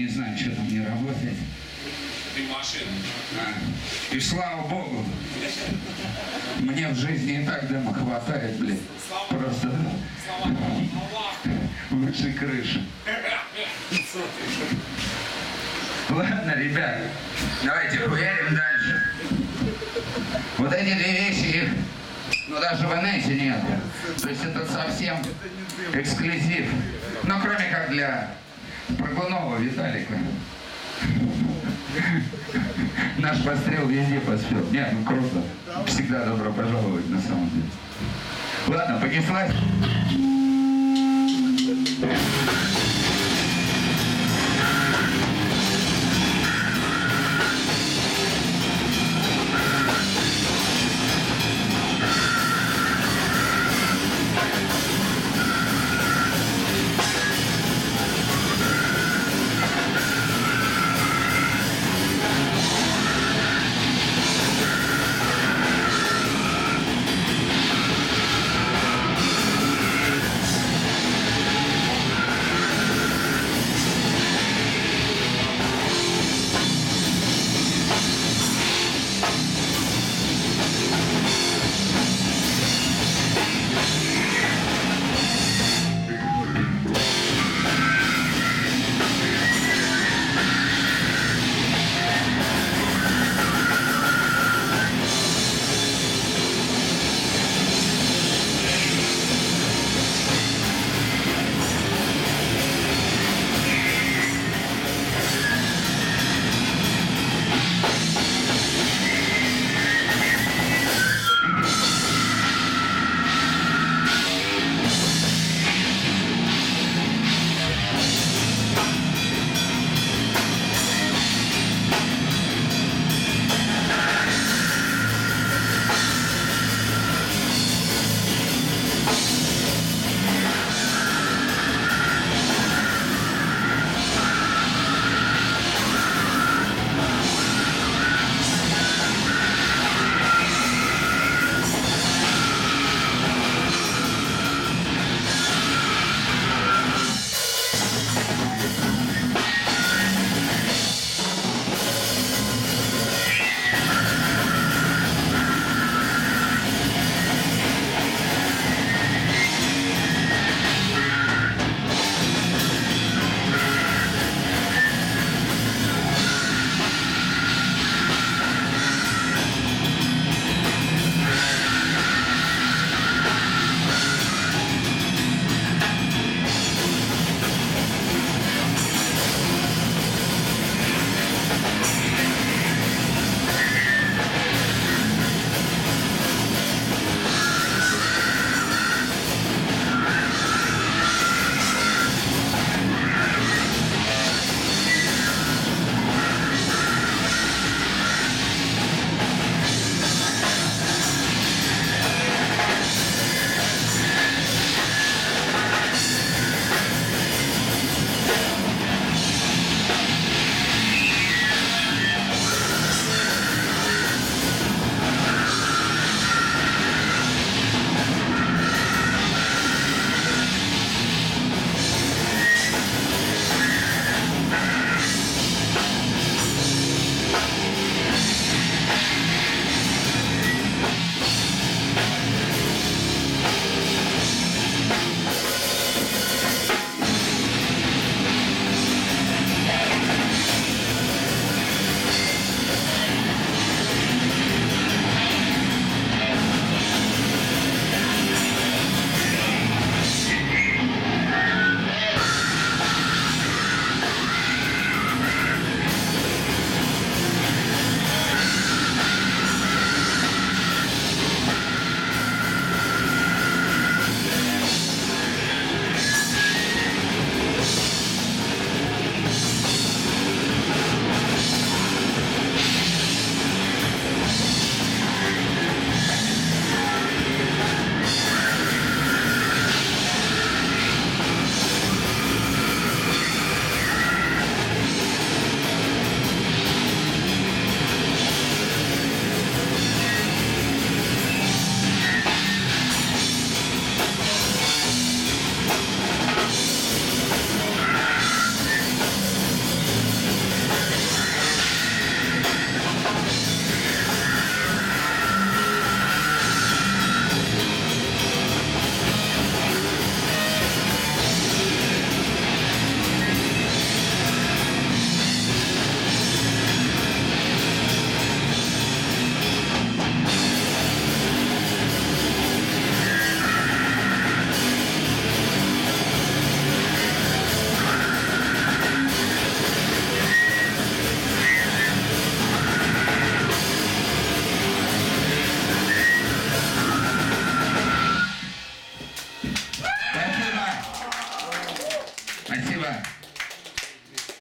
не знаю, что там не работает. Ты машина. А, И слава богу, мне в жизни и так дома хватает, блядь. Просто Слава Аллаху. выше крыши. Ладно, ребят, давайте хуярим дальше. Вот эти две вещи, их, ну даже в инете нет. То есть это совсем эксклюзив. Ну, кроме как для Прыгунова Виталика. Наш пострел везде поспел. Нет, ну круто. Всегда добро пожаловать на самом деле. Ладно, понеслась.